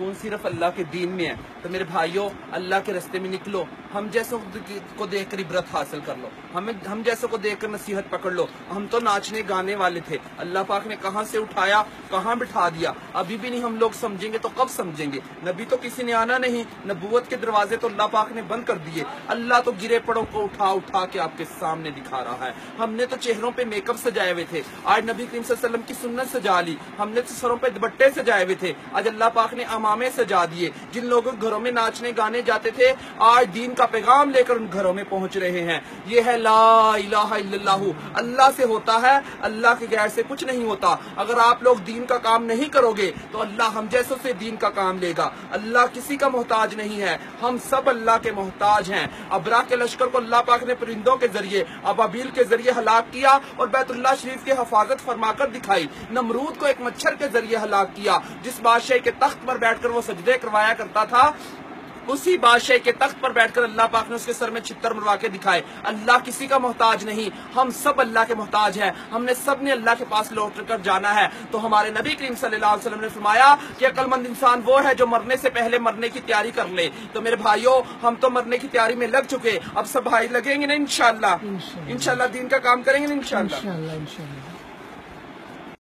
सुकून सिर्फ़ अल्लाह के दीन में है। तो मेरे भाइयों, अल्लाह के रास्ते में निकलो। हम जैसों को देखकर इबरत हासिल कर लो। हमें, हम जैसों को देखकर नसीहत पकड़ लो। हम तो नाचने, गाने वाले थे। अल्लाह पाक ने कहाँ से उठाया, कहाँ बिठा दिया? अभी भी नहीं हम लोग समझेंगे तो कब समझेंगे? नबी तो किसी ने आना नहीं। नबूवत के दरवाजे तो अल्लाह पाक ने बंद कर दिए। अल्लाह तो गिरे पड़ों को उठा उठा के आपके सामने दिखा रहा है। हमने तो चेहरों पे मेकअप सजाए हुए थे। आज नबी करीम की सुन्नत सजा ली। हमने तो सरों पे दुपट्टे सजाए हुए थे। आज अल्लाह पाक ने अमामे सजा दिए। जिन लोगों घरों में नाचने गाने जाते थे, आज दीन का पैगाम लेकर उन घरों में पहुँच रहे हैं। ये है ला इलाहा अल्लाह से होता है, अल्लाह के गैर से कुछ नहीं होता। अगर आप लोग दीन का काम नहीं करोगे तो अल्लाह हम जैसों से दीन का काम लेगा। अल्लाह किसी का मोहताज नहीं है। हम सब अल्लाह के मोहताज हैं। अबरा के लश्कर को अल्लाह पाक ने परिंदों के ज़रिए, अबाबील के ज़रिए हलाक किया और बैतुल्लाह शरीफ की हफाजत फरमाकर दिखाई। नमरूद को एक मच्छर के ज़रिए हलाक किया, जिस बादशाह के तख्त पर बैठकर वो सजदे करवाया करता था उसी बादशाह के तख्त पर बैठकर अल्लाह पाक ने उसके सर में छितर मरवा के दिखाए। अल्लाह किसी का मोहताज नहीं हम सब अल्लाह के मोहताज हैं। हमने सबने अल्लाह के पास लौट कर जाना है। तो हमारे नबी करीम सल्लल्लाहु अलैहि वसल्लम ने फरमाया कि अकलमंद इंसान वो है जो मरने से पहले मरने की तैयारी कर ले। तो मेरे भाइयों हम तो मरने की तैयारी में लग चुके अब सब भाई लगेंगे ना इनशाला इनशाला दीन का काम करेंगे ना इनशाला